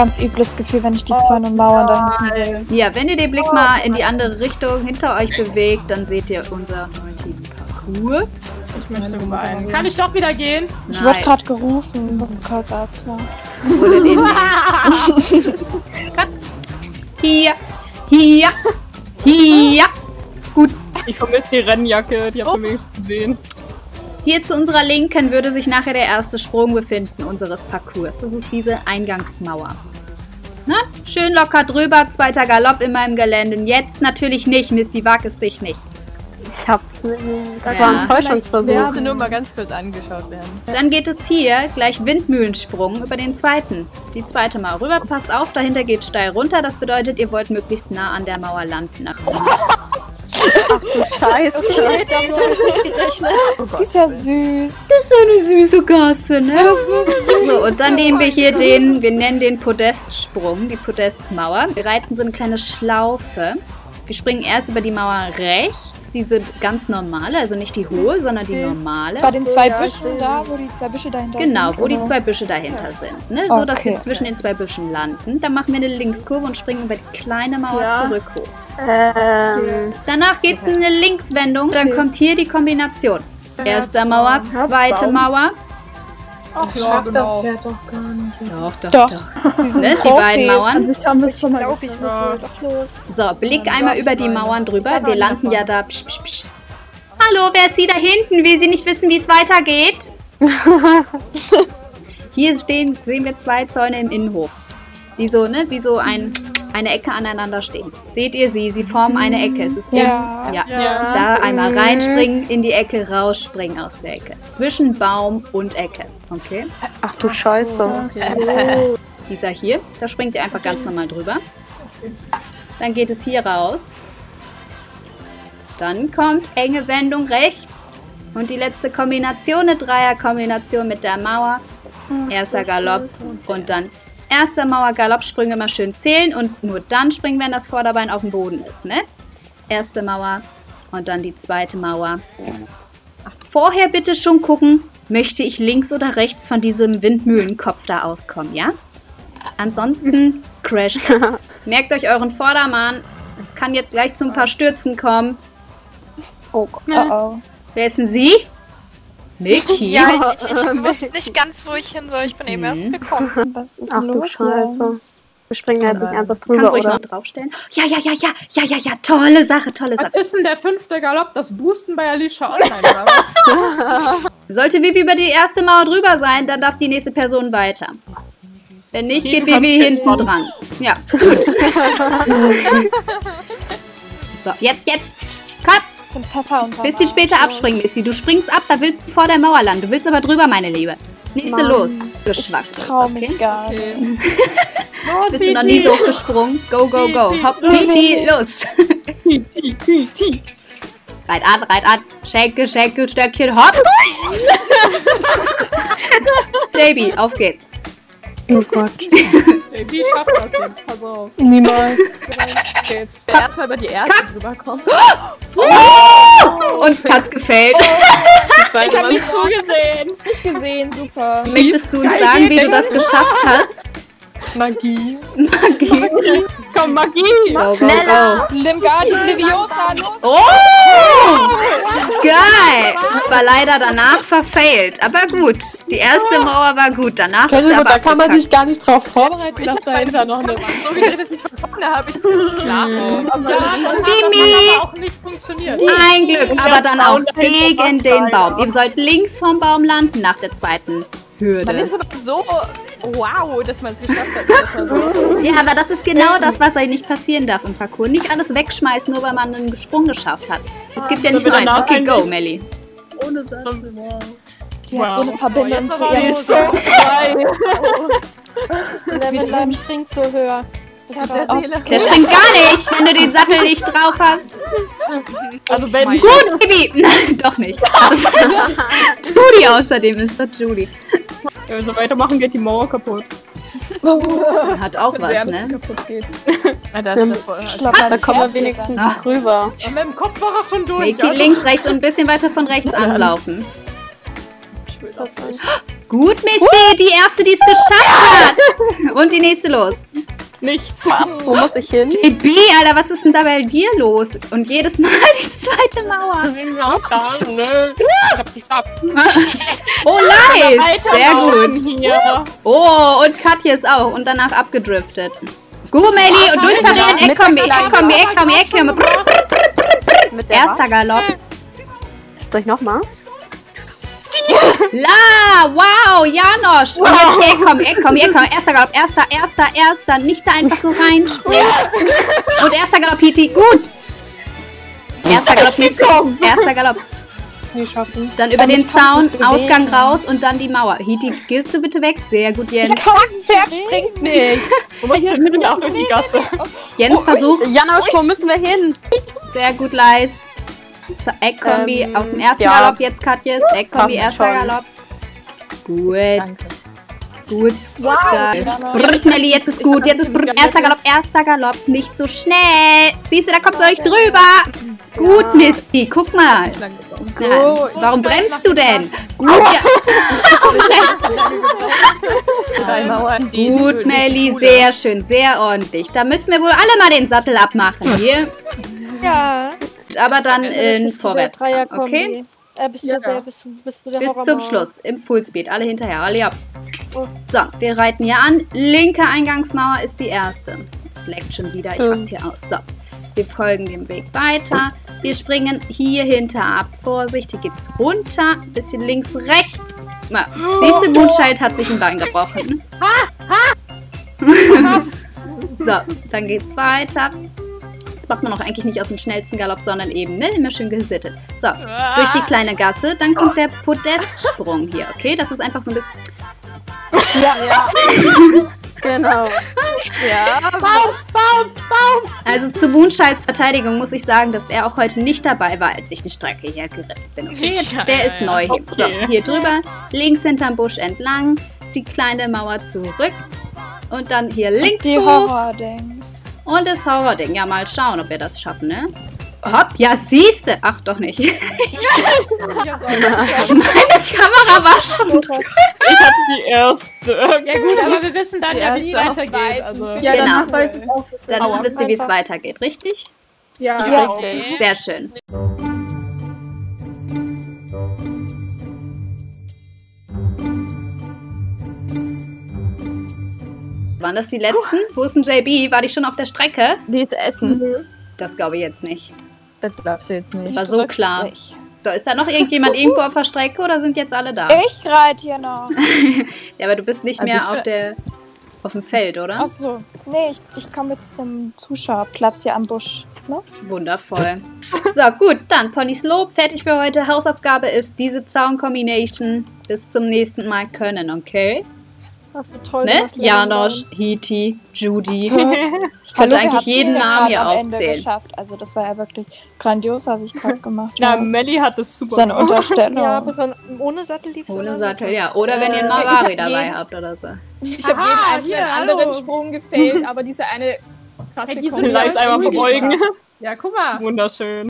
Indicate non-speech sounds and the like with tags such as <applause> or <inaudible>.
ganz übles Gefühl, wenn ich die Zäune und Mauern da hinten sehe. Ja, wenn ihr den Blick mal in die andere Richtung hinter euch bewegt, dann seht ihr unser neunten Parcours. Ich möchte weinen. Kann ich doch wieder gehen? Ich wurde gerade gerufen, das ist kurz abklar. Wurdet ihr <laughs> nicht. Cut. Hier, hier, hier. Gut. Ich vermisse die Rennjacke, die habt ihr wenigstens gesehen. Hier zu unserer Linken würde sich nachher der erste Sprung befinden unseres Parcours. Das ist diese Eingangsmauer. Na, schön locker drüber, zweiter Galopp in meinem Gelände. Jetzt natürlich nicht, Misty, wag es dich nicht. Ich hab's nicht. Das Ja. war ein Täuschungsversuch. Wir müssen nur mal ganz kurz angeschaut werden. Dann geht es hier gleich Windmühlensprung über den zweiten. Die zweite Mauer rüber. Passt auf, dahinter geht steil runter. Das bedeutet, ihr wollt möglichst nah an der Mauer landen. <laughs> Nach Scheiße. Damit habe ich nicht gerechnet. Die ist ja süß. Das ist eine süße Gasse, ne? So, und dann nehmen wir hier den, wir nennen den Podestsprung, die Podestmauer. Wir reiten so eine kleine Schlaufe. Wir springen erst über die Mauer rechts, diese ganz normale, also nicht die hohe, sondern die normale. Bei den zwei Büschen da, wo die zwei Büsche dahinter Genau, sind. wo die oder? zwei Büsche dahinter sind. Ne? So, dass Okay. wir zwischen den zwei Büschen landen. Dann machen wir eine Linkskurve und springen über die kleine Mauer Ja. zurück hoch. Ähm, Danach geht es eine Linkswendung. Dann kommt hier die Kombination. Erste Mauer, zweite. Mauer. Ach ja, genau. Doch, doch, Doch. doch. <laughs> Die sind Ne, die beiden Mauern. ich habe es schon mal ich muss wohl doch los. So, Blick einmal über die Mauern drüber. Wir landen ja da. Psch, psch, psch. Hallo, wer ist sie da hinten? Will sie nicht wissen, wie es weitergeht? <laughs> Hier stehen, sehen wir zwei Zäune im Innenhof. Die so, ne, wie so ein, eine Ecke aneinander stehen. Seht ihr sie? Sie formen eine Ecke. Es ist Ja. ja. Ja. Da einmal reinspringen, in die Ecke, rausspringen aus der Ecke. Zwischen Baum und Ecke. Okay? Ach du Scheiße. <laughs> Dieser hier, da springt ihr einfach ganz normal drüber. Dann geht es hier raus. Dann kommt enge Wendung rechts. Und die letzte Kombination, eine Dreierkombination mit der Mauer. Erster Galopp und dann erster Mauer, Galoppsprünge immer schön zählen und nur dann springen, wenn das Vorderbein auf dem Boden ist, ne? Erste Mauer und dann die zweite Mauer. Vorher bitte schon gucken, möchte ich links oder rechts von diesem Windmühlenkopf da auskommen, ja? Ansonsten <laughs> Crash. Merkt euch euren Vordermann. Es kann jetzt gleich zu ein paar Stürzen kommen. Oh, oh, oh. Wer ist denn sie? Mickey. <laughs> Ja, ich, ich, ich <laughs> wusste nicht ganz, wo ich hin soll. Ich bin eben erst gekommen. Was ist Ach denn du los Scheiße. Wir springen jetzt nicht ernsthaft Kannst drüber, ruhig oder? noch draufstellen. Ja, ja, ja, ja, ja, ja, ja, tolle Sache, tolle Was Sache. ist denn der fünfte Galopp? Das Boosten bei Alicia Online oder was? <laughs> Sollte Vivi über die erste Mauer drüber sein, dann darf die nächste Person weiter. Wenn nicht, geht Vivi hinten dran. Ja, gut. so, jetzt, jetzt. Cut. Zum Pfeffer und Bisschen später abspringen, Missy. Du springst ab, da willst du vor der Mauer landen. Du willst aber drüber, meine Liebe. Nächste Mann. los. Du Ich Schwach. trau mich gar nicht. Okay. <laughs> Los, Bist du noch nie so hochgesprungen? Go, go, go. Hopp, Titi, los. Titi. <laughs> Reit an, reit an. Schenkel, Schenkel, Stöckchen, hopp. <laughs> JB, auf geht's. Oh Gott. <laughs> Wie schafft das jetzt? Pass auf. Niemals. Erstmal über die erste drüber kommen. <gasps> Und hat's gefällt. Die zweite Mal Nicht zugesehen. <laughs> Nicht gesehen, super. Möchtest du uns sagen, wie du das geschafft hast? Magie. Magie. Komm, Magie. Go, go, go. Limgardi Leviosa, los! Oh! Geil! War leider danach verfailt. Aber gut. Die erste Mauer war gut. Danach ist Kenny, er aber da kann man sich gar nicht drauf vorbereiten, dass dahinter noch eine So gedreht, dass ich von vorne habe. Ich <laughs> klar. Ja, das hat Gimme. aber auch nicht funktioniert. Ein Glück, aber dann auch gegen den. Baum. Ihr sollt links vom Baum landen nach der zweiten Man Hürde. ist aber so wow, dass man es geschafft hat. Das. Ja, aber das ist genau das, was euch nicht passieren darf im Parcours. Nicht alles wegschmeißen, nur weil man einen Sprung geschafft hat. Es gibt ja so nicht nur danach Okay, go, eigentlich- Melli. Ohne Satz. Wow. Die hat so eine Wow. Verbindung Jetzt zu ihrem so <laughs> frei. Level Level springt so höher. Das ist der. Der springt gar nicht, wenn du den Sattel nicht drauf hast. Also wenn Gut, Bibi! <laughs> Nein, doch nicht. <laughs> Judy außerdem ist das Judy. Wenn wir so weitermachen, geht die Mauer kaputt. <laughs> Hat auch was, Sehr, ne? kaputt geht. <laughs> Ja, das ist glaub, Da kommen wir wenigstens Ah. drüber. Und mit dem Kopf war er schon durch. Mickey also- links, rechts und ein bisschen weiter von rechts anlaufen. Ich will das nicht. Gut, Missy, die erste, die es geschafft hat. Und die nächste los. Nichts. Wo muss ich hin? JB, Alter, was ist denn da bei dir los? Und jedes Mal <laughs> die zweite Mauer. Ich hab's <laughs> geschafft. Oh, nice. Sehr gut. Hier. Oh, und Katja ist auch. Und danach abgedriftet. Go, Melli, und durchparieren. Eckkombi, Eckkombi, Eckkombi, Eckkombi. Erster Galopp. Soll ich nochmal? La, wow, Janosch. Und jetzt Eckkombi, Eckkombi, Eckkombi. Erster Galopp, erster, erster, erster. Nicht da einfach so reinspringen. Und erster Galopp, Hiti. Gut. Erster Galopp, Hiti. Erster Galopp. nie schaffen. Dann über den Zaun, nicht. Ausgang raus und dann die Mauer. Hiti, gehst du bitte weg? Sehr gut, Jens. Ich kann Pferd springt nicht. Du musst mitten auf in die Gasse. Jens versucht. Janosch, wo müssen wir hin? Sehr gut, Leis. Eckkombi Ähm, aus dem ersten ja. Galopp, jetzt Katjes. Eckkombi, erster schon. Galopp. Gut. Danke. Gut. Wow. Wow. Brr, Melli, jetzt ist gut. Jetzt ist brr, erster Galopp, erster Galopp. Nicht so schnell. Siehst du, da kommt euch drüber. Gut, Misty. Guck mal. Ja, <laughs> warum bremst du denn? Gut, ja. Gut, Melli, sehr schön, sehr ordentlich. Da müssen wir wohl alle mal den Sattel abmachen hier. Ja. Aber dann Jetzt in vorwärts. Okay? Äh, der, bist, du, bist du der Bis zum? Schluss. Im Fullspeed. Alle hinterher. Alle ab. Oh. So, wir reiten hier an. Linke Eingangsmauer ist die erste. Es leckt schon wieder. Ich Hm. raste hier aus. So. Wir folgen dem Weg weiter. Wir springen hier hinter ab. Vorsicht, hier geht's runter. Ein bisschen links, rechts. Na, Siehst du, hat sich ein Bein <laughs> gebrochen. <laughs> so, dann geht's weiter. Das macht man auch eigentlich nicht aus dem schnellsten Galopp, sondern eben, ne? Immer schön gesittet. So, durch die kleine Gasse, dann kommt der Podestsprung hier, okay? Das ist einfach so ein bisschen. <laughs> Genau. Also zu Moonscheids Verteidigung muss ich sagen, dass er auch heute nicht dabei war, als ich die Strecke hier geritten bin. Okay? Ja, Der ja, ist ja. neu hier. So, Okay. hier drüber, links hinterm Busch entlang, die kleine Mauer zurück und dann hier links Die hoch Horror-Ding. Und das Horror-Ding. Ja, mal schauen, ob wir das schaffen, ne? Hopp, ja, siehste. Ach, doch nicht. <laughs> Meine Kamera war schon Ich hatte die erste. Ja gut, aber wir wissen dann ja, wie es weitergeht. Also. Ja, Genau. ich Dann Aua. wisst ihr, wie es weitergeht, richtig? Ja, Ja. Okay. Sehr schön. Waren das die letzten? Wo ist denn JB? War die schon auf der Strecke? Die ist Essen. Das glaube ich jetzt nicht. Das glaubst du jetzt nicht. War so Drückt klar. sich. So, ist da noch irgendjemand irgendwo auf der Strecke oder sind jetzt alle da? Ich reite hier noch. <laughs> Ja, aber du bist nicht Also mehr auf der auf dem Feld, oder? Achso. Nee, ich, ich komme jetzt zum Zuschauerplatz hier am Busch. Ne? Wundervoll. So, gut, dann Ponys Lob, fertig für heute. Hausaufgabe ist diese Zaun-Combination bis zum nächsten Mal können, okay? Ach, toll. Ne? Janosch, Hiti, Judy. Hallo, <laughs> Ich könnte wir eigentlich jeden ja Namen hier aufzählen. geschafft. Also das war ja wirklich grandios, was ich gerade gemacht Ja, habe. Melli hat das super So eine. Unterstellung. Ja, aber ohne Sattel lief Ohne Sattel, super. ja. Oder wenn ihr einen Marari hab dabei jeden- habt oder so. Ich habe jeden einzelnen hier, anderen hallo. Sprung gefällt, aber diese eine krasse Hey, die sind ich einmal verbeugen. Ja, guck mal. Wunderschön.